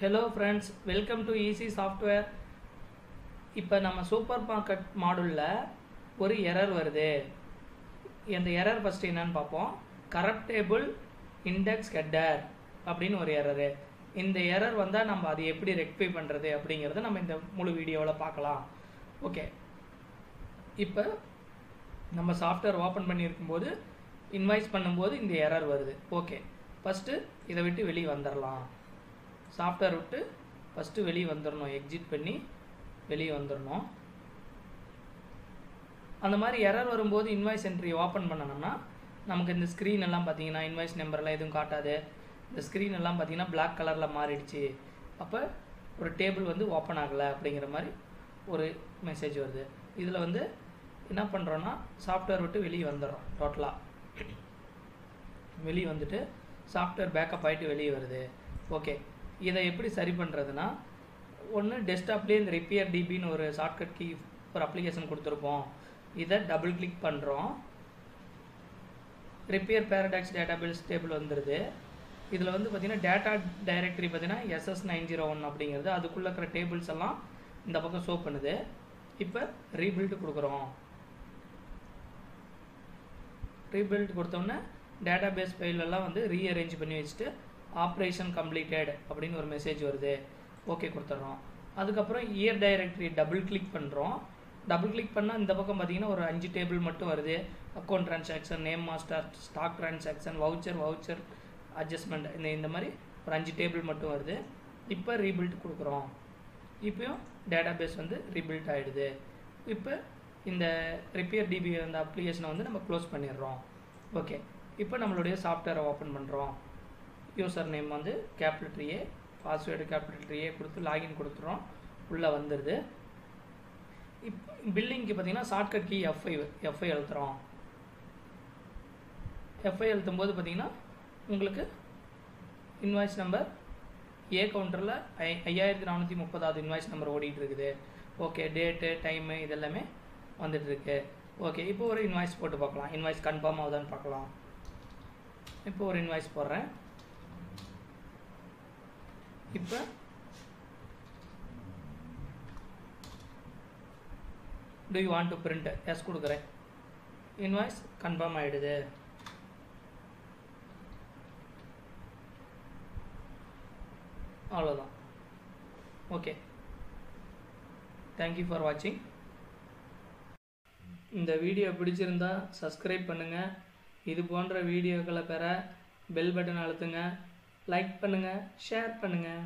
Hello friends welcome to easy software இப்போ நம்ம super market மாடலில் ஒரு எரர் வருது. இந்த எரர் ஃபஸ்ட்டு என்னன்னு பார்ப்போம். கரப்டேபிள் இண்டெக்ஸ் ஹெட்டர் அப்படின்னு ஒரு எரரு இந்த எரர் வந்தால் நம்ம அதை எப்படி ரெக்டிஃபை பண்ணுறது அப்படிங்கிறத நம்ம இந்த முழு வீடியோவில் பார்க்கலாம். ஓகே இப்போ நம்ம சாஃப்ட்வேர் ஓப்பன் பண்ணியிருக்கும்போது இன்வைஸ் பண்ணும்போது இந்த எரர் வருது. ஓகே ஃபஸ்ட்டு இதை விட்டு வெளியே வந்துடலாம் சாஃப்ட்வேர் விட்டு ஃபஸ்ட்டு வெளியே வந்துடணும் எக்ஸிட் பண்ணி வெளியே வந்துடணும் அந்த மாதிரி எரர் வரும்போது இன்வாய்ஸ் என்ட்ரி ஓப்பன் பண்ணணும்னா நமக்கு இந்த ஸ்க்ரீன் எல்லாம் பார்த்தீங்கன்னா இன்வாய்ஸ் நம்பர்லாம் எதுவும் காட்டாது. இந்த ஸ்க்ரீன் எல்லாம் பார்த்தீங்கன்னா பிளாக் கலரில் மாறிடுச்சு. அப்போ ஒரு டேபிள் வந்து ஓப்பன் ஆகலை அப்படிங்கிற மாதிரி ஒரு மெசேஜ் வருது. இதில் வந்து என்ன பண்ணுறோன்னா சாஃப்ட்வேர் விட்டு வெளியே வந்துடுறோம் டோட்டலாக வெளியே வந்துட்டு சாஃப்ட்வேர் பேக்கப் ஆகிட்டு வெளியே வருது. ஓகே இதை எப்படி சரி பண்ணுறதுனா ஒன்று டெஸ்க்டாப்லேயே இந்த ரிப்பேர் டிபின்னு ஒரு ஷார்ட்கட் கீ ஒரு அப்ளிகேஷன் கொடுத்துருப்போம். இதை டபுள் கிளிக் பண்ணுறோம் ரிப்பேர் பேரடாக்ஸ் டேட்டாபேஸ் டேபிள் வந்துடுது இதில் வந்து பார்த்திங்கன்னா டேட்டா டைரக்டரி பார்த்தீங்கன்னா எஸ்எஸ் நைன் ஜீரோ ஒன் அப்படிங்கிறது. அதுக்குள்ளே இருக்கிற டேபிள்ஸ் எல்லாம் இந்த பக்கம் ஷோ பண்ணுது. இப்போ ரீபில்ட் கொடுக்குறோம். ரீபில்ட் கொடுத்தோன்னே டேட்டா பேஸ் ஃபைலெல்லாம் வந்து ரீஅரேஞ்ச் பண்ணி வச்சுட்டு ஆப்ரேஷன் கம்ப்ளீட்டட் அப்படின்னு ஒரு மெசேஜ் வருது. ஓகே கொடுத்துட்றோம் அதுக்கப்புறம் இயர் டைரக்டரி டபுள் கிளிக் பண்ணுறோம் டபுள் கிளிக் பண்ணால் இந்த பக்கம் பார்த்தீங்கன்னா ஒரு அஞ்சு டேபிள் மட்டும் வருது. Account transaction name master stock transaction voucher voucher adjustment இந்த இந்த மாதிரி ஒரு அஞ்சு டேபிள் மட்டும் வருது. இப்போ ரீபில்ட் கொடுக்குறோம். இப்போயும் டேட்டா பேஸ் வந்து ரீபில்ட் ஆகிடுது இப்போ இந்த ரிப்பேர் டிபி அந்த அப்ளிகேஷனை வந்து நம்ம க்ளோஸ் பண்ணிடுறோம். ஓகே இப்போ நம்மளுடைய சாஃப்ட்வேரை ஓப்பன் பண்ணுறோம் யூசர் நேம் வந்து கேபிட்டல் பாஸ்வேர்டு கேபிட்டல் கொடுத்து லாகின் கொடுத்துறோம். உள்ளே வந்துடுது இப் பில்லிங்க்கு பார்த்தீங்கன்னா ஷார்ட்கட் கீ எஃப்ஐ எஃப்ஐ எழுத்துறோம் எஃப்ஐ எழுத்தும் போது பார்த்தீங்கன்னா உங்களுக்கு இன்வாய்ஸ் நம்பர் ஏ கவுண்டரில் ஐ ஐயாயிரத்தி நானூற்றி முப்பதாவது இன்வாய்ஸ் நம்பர் ஓடிட்டு இருக்குது ஓகே டேட்டு டைமு இதெல்லாமே வந்துட்டுருக்கு. ஓகே இப்போ ஒரு இன்வாய்ஸ் போட்டு பார்க்கலாம். இன்வாய்ஸ் கன்ஃபார்ம் ஆகுதான்னு பார்க்கலாம். இப்போ ஒரு இன்வாய்ஸ் போடுறேன். இப்போ do you want to print yes கொடுக்குறேன். இன்வாய்ஸ் கன்ஃபார்ம் ஆகிடுது அவ்வளோதான் ஓகே தேங்க்யூ ஃபார் வாட்சிங் இந்த வீடியோ பிடிச்சிருந்தா சப்ஸ்கிரைப் பண்ணுங்கள் இது போன்ற வீடியோக்களை பெற பெல் பட்டன் அழுத்துங்க. லைக் பண்ணுங்கள் ஷேர் பண்ணுங்கள்